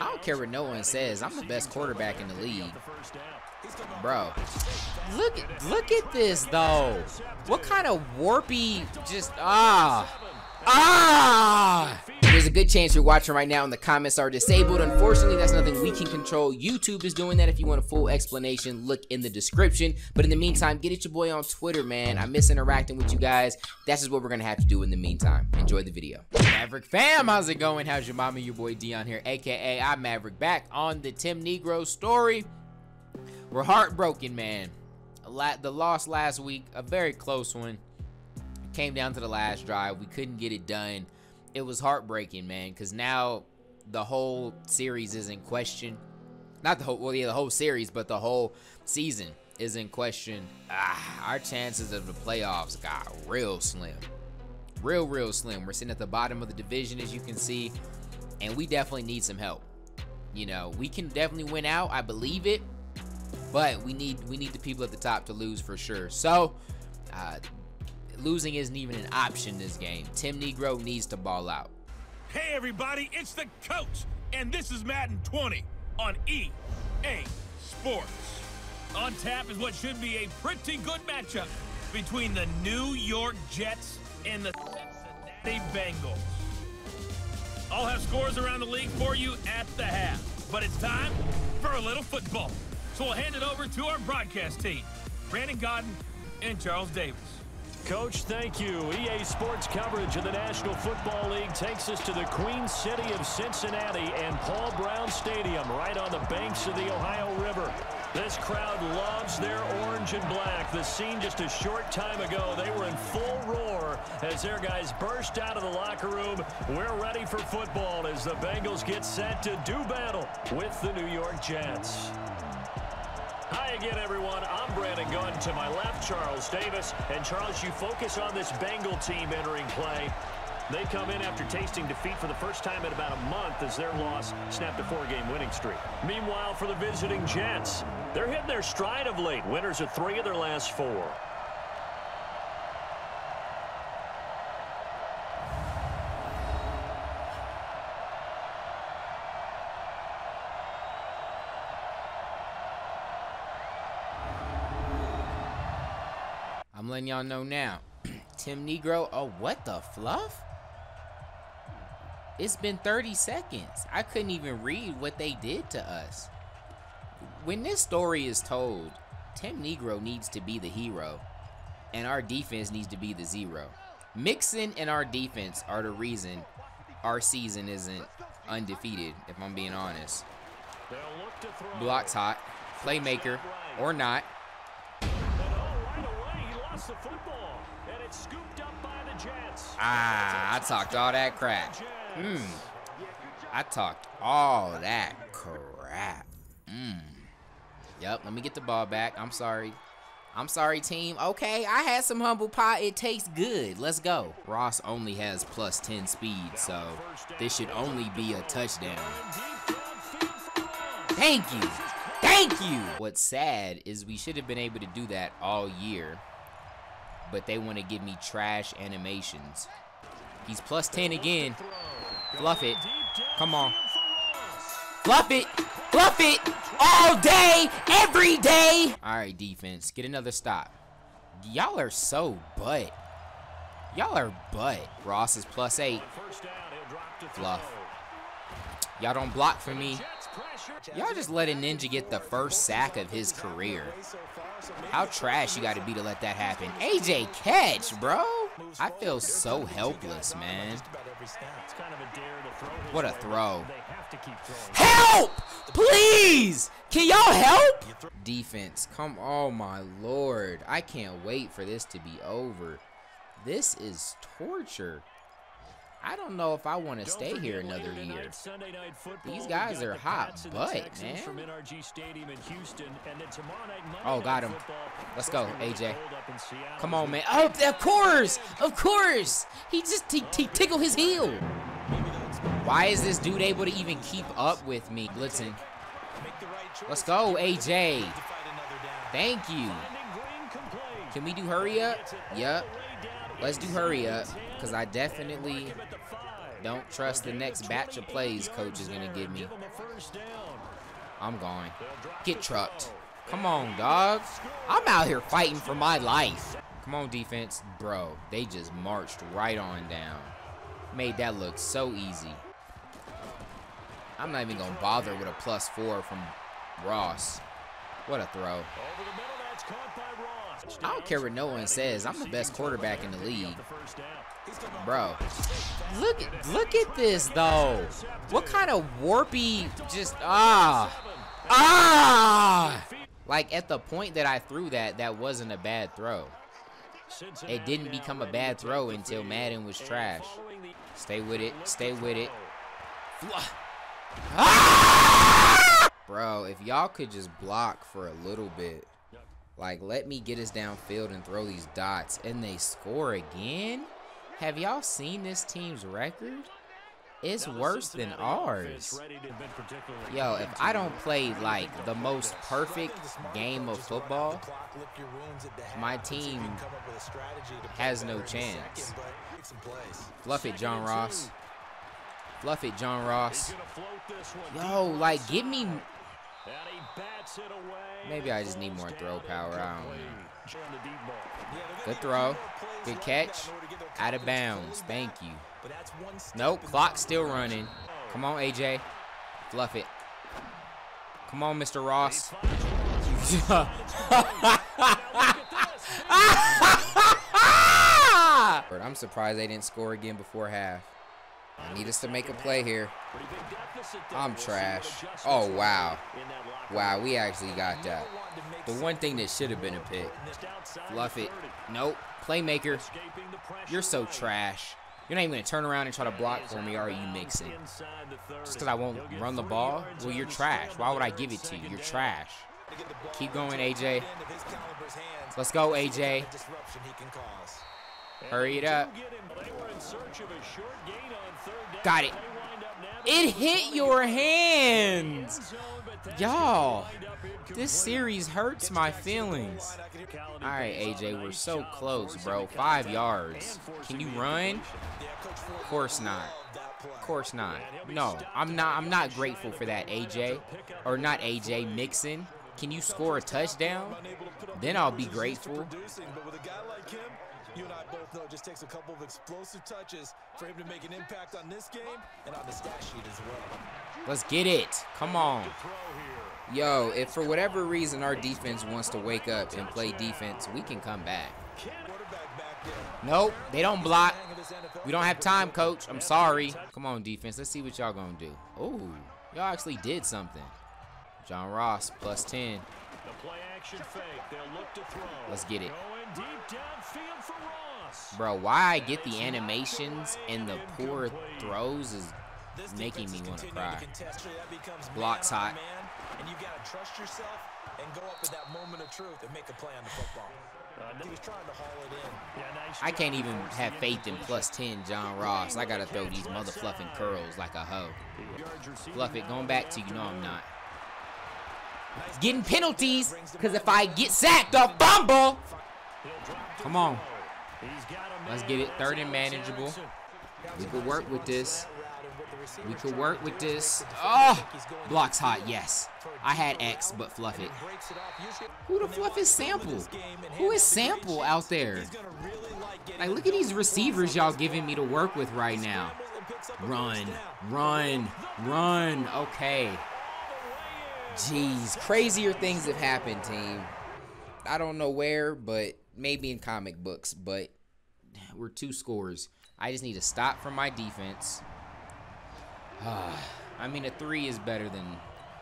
I don't care what no one says. I'm the best quarterback in the league. Bro, look, look at this, though. What kind of warpy, just, ah. Ah! There's a good chance you're watching right now and the comments are disabled. Unfortunately, that's nothing we can control. YouTube is doing that. If you want a full explanation, look in the description. But in the meantime, get at your boy on Twitter, man. I miss interacting with you guys. That's just what we're going to have to do in the meantime. Enjoy the video. Maverick fam, how's it going? How's your mama? Your boy Dion here, aka I'm Maverick, back on the Tim Negrow story. We're heartbroken, man. The loss last week, a very close one. Came down to the last drive. We couldn't get it done. It was heartbreaking, man, because now the whole series is in question. Not the whole, well, yeah, the whole series, but the whole season is in question. Ah, our chances of the playoffs got real slim. Real, real slim. We're sitting at the bottom of the division, as you can see, and we definitely need some help. You know, we can definitely win out. I believe it, but we need we need the people at the top to lose for sure. So, uh, losing isn't even an option this game. Tim Negrow needs to ball out. Hey everybody, it's the coach, and this is Madden 20 on EA Sports. On tap is what should be a pretty good matchup between the New York Jets and the Cincinnati Bengals. I'll have scores around the league for you at the half, but it's time for a little football. So we'll hand it over to our broadcast team, Brandon Gaudin and Charles Davis. Coach, thank you. EA Sports coverage of the National Football League takes us to the Queen City of Cincinnati and Paul Brown Stadium right on the banks of the Ohio River. This crowd loves their orange and black. The scene just a short time ago, they were in full roar as their guys burst out of the locker room. We're ready for football as the Bengals get set to do battle with the New York Jets. Hi again, everyone. I'm Brandon Gunn. To my left, Charles Davis. And Charles, you focus on this Bengal team entering play. They come in after tasting defeat for the first time in about a month as their loss snapped a four-game winning streak. Meanwhile, for the visiting Jets, they're hitting their stride of late. Winners of three of their last four. Letting y'all know now. Tim Negrow, oh, what the fluff? It's been 30 seconds. I couldn't even read what they did to us. When this story is told, Tim Negrow needs to be the hero, and our defense needs to be the zero. Mixon and our defense are the reason our season isn't undefeated, if I'm being honest. Block's hot. Playmaker, or not the football, and it's scooped up by the Jets. Ah, I talked all that crap. Hmm. I talked all that crap. Hmm. Yep, let me get the ball back. I'm sorry. I'm sorry, team. Okay, I had some humble pie. It tastes good. Let's go. Ross only has plus 10 speed, so this should only be a touchdown. Thank you. Thank you. What's sad is we should have been able to do that all year but they want to give me trash animations. He's plus 10 again. Fluff it. Come on. Fluff it. Fluff it. All day. Every day. All right, defense. Get another stop. Y'all are so butt. Y'all are butt. Ross is plus 8. Fluff. Y'all don't block for me. Y'all just let a ninja get the first sack of his career. How trash you got to be to let that happen? AJ catch, bro. I feel so helpless, man. What a throw. Help! Please! Can y'all help? Defense. Come oh my lord. I can't wait for this to be over. This is torture. I don't know if I want to stay here another year. These guys are hot butt, man. Oh, got him. Let's go, AJ. Come on, man. Oh, of course. Of course. He just he, he tickled his heel. Why is this dude able to even keep up with me? Blitzing. Let's go, AJ. Thank you. Can we do hurry up? Yep. Let's do hurry up because I definitely don't trust the next batch of plays coach is going to give me. I'm going. Get trucked. Come on, dog. I'm out here fighting for my life. Come on, defense. Bro, they just marched right on down. Made that look so easy. I'm not even going to bother with a plus four from Ross. What a throw. I don't care what no one says. I'm the best quarterback in the league. Bro, look at look at this though. What kind of warpy just ah ah like at the point that I threw that that wasn't a bad throw. It didn't become a bad throw until Madden was trash. Stay with it. Stay with it. Ah! Bro, if y'all could just block for a little bit. Like, let me get us downfield and throw these dots. And they score again? Have y'all seen this team's record? It's worse than ours. Yo, if I don't play, like, the most perfect game of football, my team has no chance. Fluff it, John Ross. Fluff it, John Ross. Yo, like, give me Maybe I just need more throw power. I don't know. Good throw. Good catch. Out of bounds. Thank you. Nope. Clock still running. Come on, AJ. Fluff it. Come on, Mr. Ross. I'm surprised they didn't score again before half. I need us to make a play here. I'm trash. Oh, wow. Wow, we actually got that. The one thing that should have been a pick. Fluff it. Nope. Playmaker. You're so trash. You're not even going to turn around and try to block for me, or are you Mixon? Just because I won't run the ball? Well, you're trash. Why would I give it to you? You're trash. Keep going, AJ. Let's go, AJ. Hurry it up. Got it. It hit your hands. Y'all, this series hurts my feelings. All right, AJ, we're so close, bro. Five yards. Can you run? Of course not. Of course not. No, I'm not. I'm not grateful for that, AJ, or not AJ Mixon. Can you score a touchdown? Then I'll be grateful. You and I both know it just takes a couple of explosive touches for him to make an impact on this game and on the stat sheet as well. Let's get it. Come on. Yo, if for whatever reason our defense wants to wake up and play defense, we can come back. Nope, they don't block. We don't have time, coach. I'm sorry. Come on, defense. Let's see what y'all gonna do. Oh, y'all actually did something. John Ross, plus 10. Let's get it. Bro, why I get the animations and the poor throws is making me want to cry. Block's hot. And you gotta trust yourself and go up at that moment of truth and make a play on the football. He was trying to haul it in. I can't even have faith in plus 10 John Ross. I gotta throw these mother fluffing curls like a hoe. Fluff it, going back to you. No, I'm not. Getting penalties, because if I get sacked, I'll fumble. Come on. Let's get it third and manageable. We could work with this. We could work with this. Oh, blocks hot, yes. I had X, but fluff it. Who the fluff is Sample? Who is Sample out there? Like, look at these receivers y'all giving me to work with right now. Run, run, run. Okay. Jeez, crazier things have happened, team. I don't know where, but maybe in comic books, but we're two scores. I just need to stop from my defense. I mean, a three is better than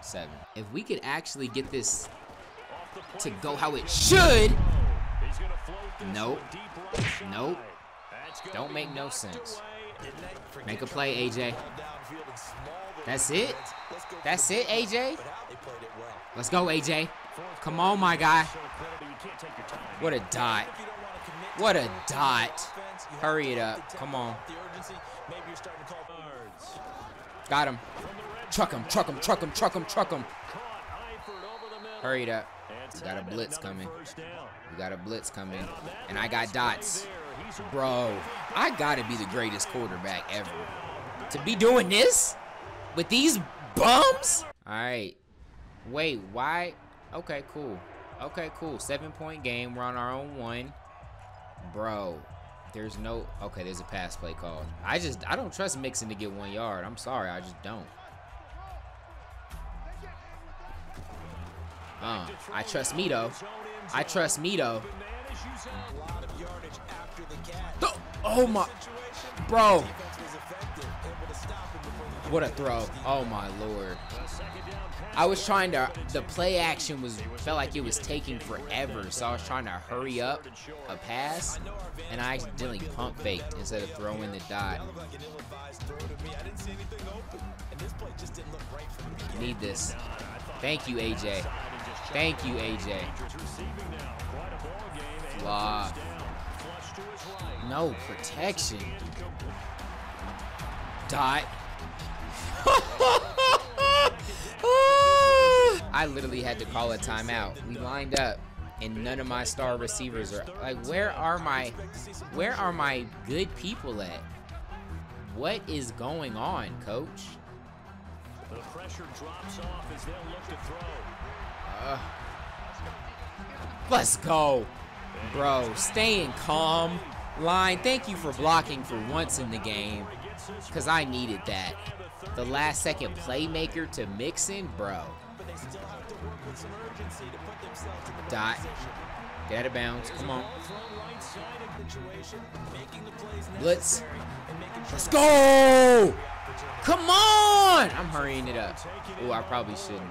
seven. If we could actually get this to go how it should. Nope. Nope. Don't make no sense. Make a play, AJ. That's it? That's it, AJ? Let's go, AJ. Come on, my guy. What a dot. What a dot. Hurry it up. Come on. Got him. Truck him, truck him, truck him, truck him, truck him. Hurry it up. We got a blitz coming. We got a blitz coming. And I got dots. Bro, I got to be the greatest quarterback ever. To be doing this? With these bums? Alright. Wait, why? Okay, cool. Okay, cool. Seven point game. We're on our own one. Bro, there's no... Okay, there's a pass play called. I just... I don't trust Mixon to get one yard. I'm sorry. I just don't. Uh, I trust me, though. I trust me, though. Oh, my... Bro. What a throw. Oh, my lord. I was trying to, the play action was, felt like it was taking forever. So I was trying to hurry up a pass and I accidentally pump faked instead of throwing the dot. Need this. Thank you, AJ. Thank you, AJ. No protection. Dot. I literally had to call a timeout. We lined up and none of my star receivers are like where are my where are my good people at? What is going on, coach? The pressure drops off as they'll look to throw. Uh, let's go. Bro, staying calm. Line, thank you for blocking for once in the game. Because I needed that. The last second playmaker to Mixon, bro. Dot. Get out of bounds. Come on. Blitz. Let's go! Come on! I'm hurrying it up. Oh, I probably shouldn't.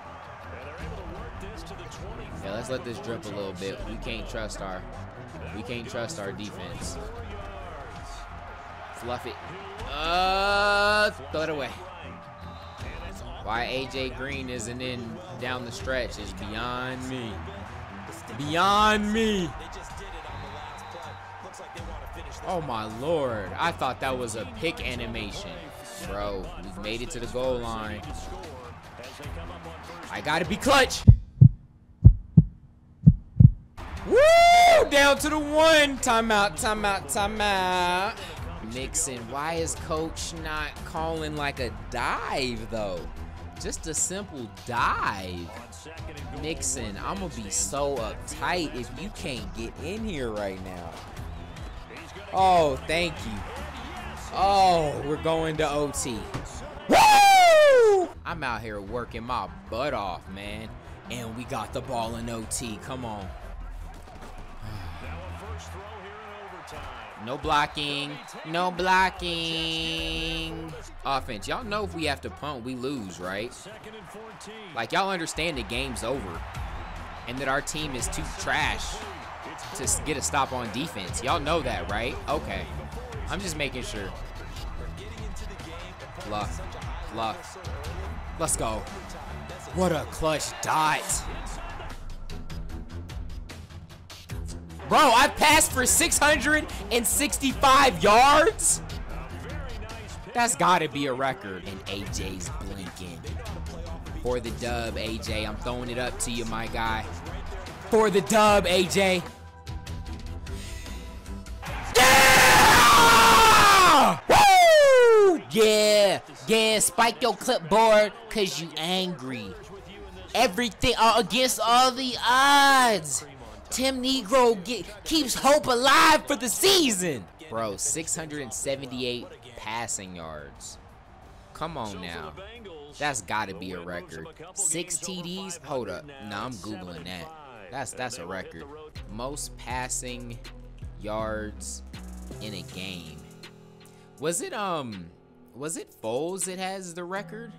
Yeah, let's let this drip a little bit. We can't trust our we can't trust our defense. Fluff it. Uh, throw it away. Why AJ Green isn't in down the stretch is beyond me. Beyond me. Oh my lord. I thought that was a pick animation. Bro, we've made it to the goal line. I gotta be clutch. Woo! Down to the one. Timeout, timeout, timeout. Mixon, why is coach not calling like a dive though? Just a simple dive. Mixon, I'm gonna be so uptight if you can't get in here right now. Oh, thank you. Oh, we're going to OT. Woo! I'm out here working my butt off, man. And we got the ball in OT. Come on. No blocking. No blocking. Offense. Y'all know if we have to punt, we lose, right? Like, y'all understand the game's over. And that our team is too trash to get a stop on defense. Y'all know that, right? Okay. I'm just making sure. Fluff. Fluff. Let's go. What a clutch dot. Bro, I passed for 665 yards? That's gotta be a record. And AJ's blinking. For the dub, AJ. I'm throwing it up to you, my guy. For the dub, AJ. Yeah! Woo! Yeah! Yeah, spike your clipboard, cause you angry. Everything uh, against all the odds. Tim Negrow get, keeps hope alive for the season. Bro, 678 passing yards. Come on now. That's got to be a record. Six TDs? Hold up. No, I'm Googling that. That's, that's a record. Most passing yards in a game. Was it, um, was it Foles that has the record?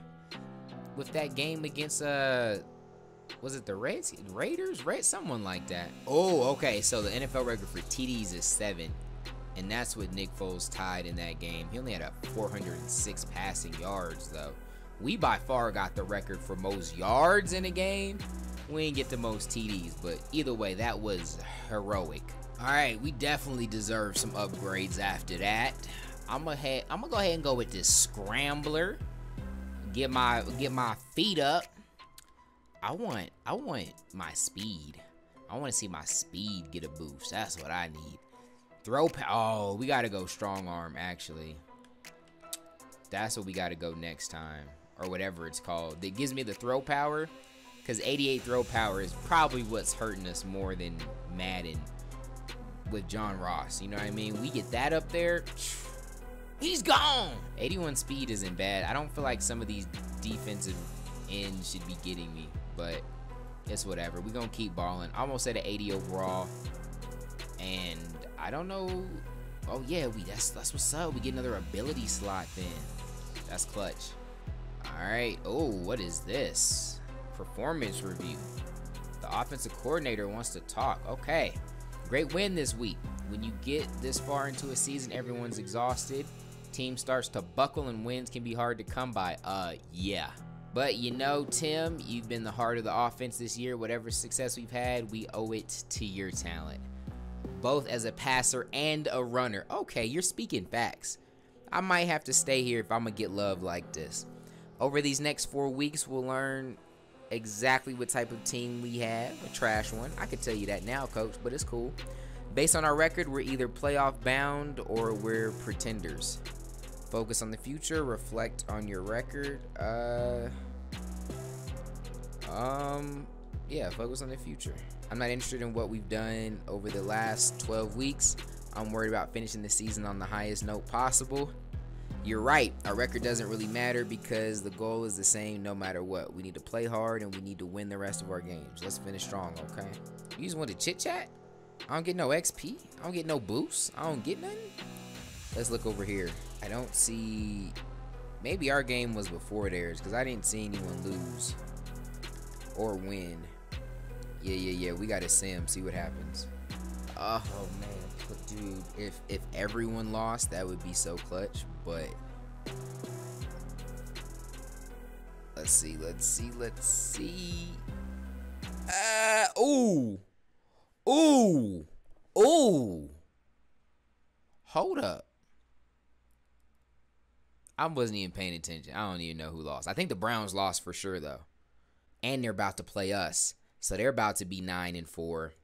With that game against, uh, was it the Reds? Raiders? Red, someone like that. Oh, okay. So the NFL record for TDs is seven. And that's what Nick Foles tied in that game. He only had a 406 passing yards, though. We by far got the record for most yards in a game. We didn't get the most TDs, but either way, that was heroic. All right, we definitely deserve some upgrades after that. I'm gonna head, I'm gonna go ahead and go with this scrambler. Get my get my feet up. I want I want my speed. I want to see my speed get a boost. That's what I need. Throw power. Oh, we got to go strong arm actually. That's what we got to go next time. Or whatever it's called. It gives me the throw power. Because 88 throw power is probably what's hurting us more than Madden with John Ross. You know what I mean? We get that up there. He's gone. 81 speed isn't bad. I don't feel like some of these defensive ends should be getting me. But it's whatever. We're to keep balling. Almost at an 80 overall. And I don't know. Oh, yeah. we That's, that's what's up. We get another ability slot then. That's clutch. All right. Oh, what is this? Performance review. The offensive coordinator wants to talk. Okay. Great win this week. When you get this far into a season, everyone's exhausted. Team starts to buckle and wins can be hard to come by. Uh, yeah. But you know, Tim, you've been the heart of the offense this year. Whatever success we've had, we owe it to your talent. Both as a passer and a runner. Okay, you're speaking facts. I might have to stay here if I'm going to get love like this. Over these next four weeks, we'll learn exactly what type of team we have. A trash one. I could tell you that now, coach, but it's cool. Based on our record, we're either playoff bound or we're pretenders. Focus on the future, reflect on your record. Uh um yeah, focus on the future. I'm not interested in what we've done over the last 12 weeks. I'm worried about finishing the season on the highest note possible. You're right. Our record doesn't really matter because the goal is the same no matter what. We need to play hard and we need to win the rest of our games. Let's finish strong, okay? You just want to chit chat? I don't get no XP. I don't get no boost. I don't get nothing. Let's look over here. I don't see. Maybe our game was before theirs because I didn't see anyone lose or win. Yeah, yeah, yeah. We got to sim. See what happens. Oh man dude, if if everyone lost, that would be so clutch. But let's see, let's see, let's see. Uh, ooh, ooh, ooh. Hold up. I wasn't even paying attention. I don't even know who lost. I think the Browns lost for sure though, and they're about to play us, so they're about to be nine and four.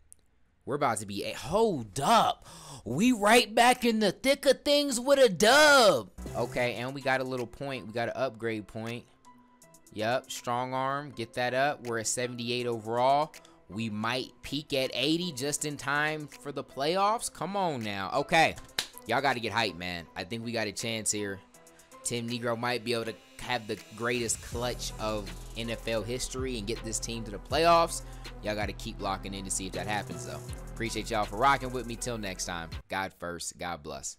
We're about to be a hold up. We right back in the thick of things with a dub. Okay, and we got a little point. We got an upgrade point. Yep, strong arm. Get that up. We're at 78 overall. We might peak at 80 just in time for the playoffs. Come on now. Okay, y'all got to get hype, man. I think we got a chance here. Tim Negrow might be able to have the greatest clutch of NFL history and get this team to the playoffs. Y'all got to keep locking in to see if that happens, though. Appreciate y'all for rocking with me. Till next time, God first, God bless.